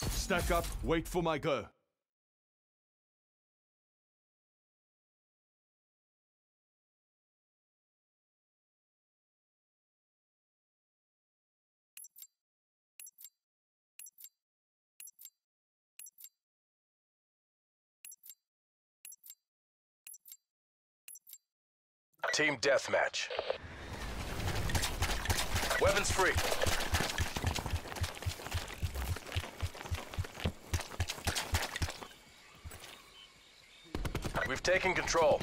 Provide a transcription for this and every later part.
Stack up, wait for my go. Team deathmatch. Weapons free. We've control.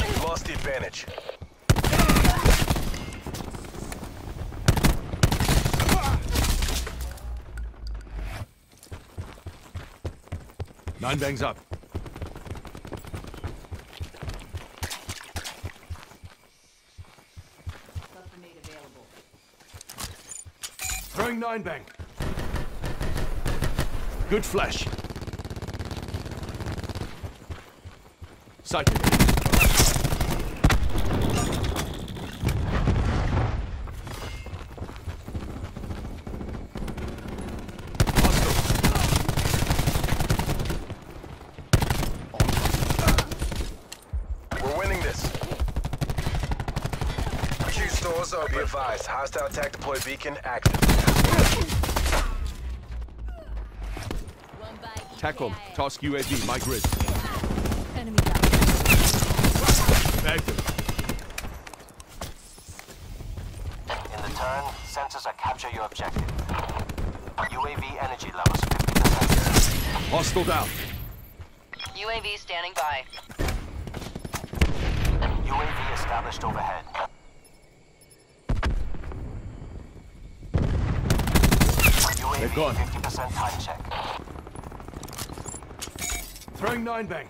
We've lost the advantage. Nine bangs up. Throwing nine bang. Good flash. Sighted. Be advised, hostile attack deploy beacon active. One by Tackle. EKIA. Task UAV, my grid. Enemy down. Bagged. In the turn, sensors are capture your objective. UAV energy levels 50%. Hostile down. UAV standing by. UAV established overhead. They're gone. 50% time check. Throwing nine bang.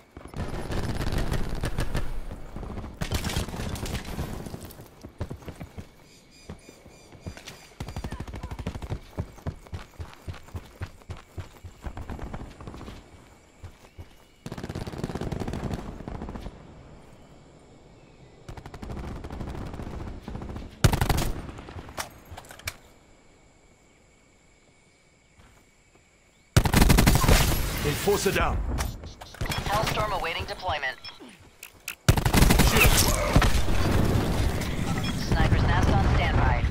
Enforcer down. Hellstorm awaiting deployment. Sniper's nest on standby.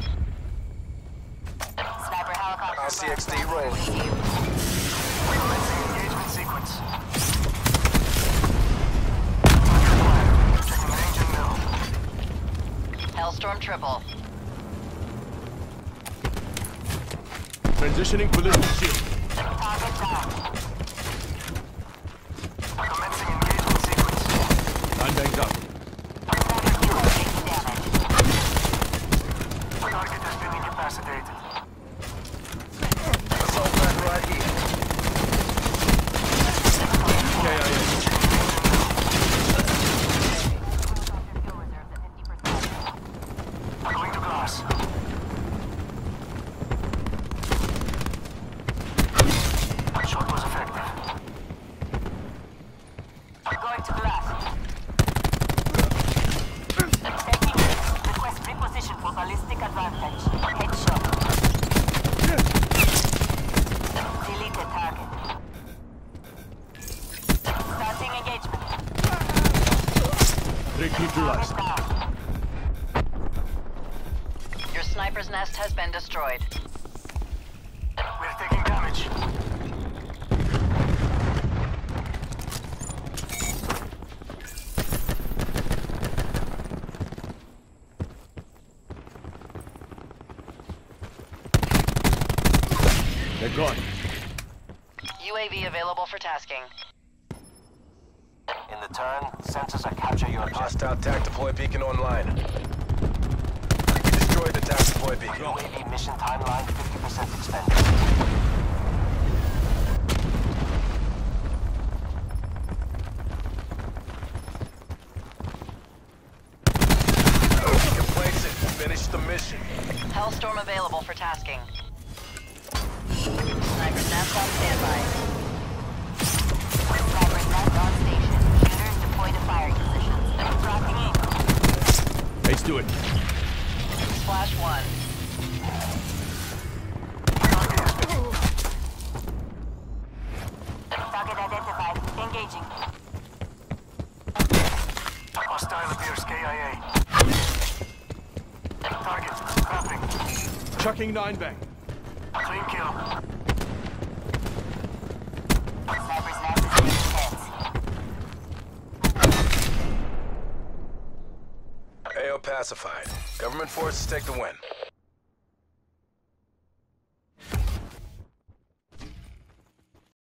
Sniper helicopter. RCXD rolling. Commencing engagement sequence. Checking engine mill. Hellstorm triple. Transitioning ballistic shield. Target down. Commencing engagement sequence. Nine bangs up. Taking damage. Target has been incapacitated. Assault back right here. KIA. Going to glass. Shot was effective. Going to glass. Taking request reposition for ballistic advantage. Headshot. Delete the target. Starting engagement. Rig Your sniper's nest has been destroyed. We're taking damage. They're. UAV available for tasking. In the turn, sensors are capture your objective. Hostile attack deploy beacon online. We destroyed the attack deploy beacon. UAV mission timeline 50% expended. Beacon it. Finish the mission. Hellstorm available for tasking left on standby. Let's do it. Splash one. Target identified. Engaging. Hostile appears KIA. Target, copy. Chucking nine bang. Clean kill. AO pacified. Government forces take the win.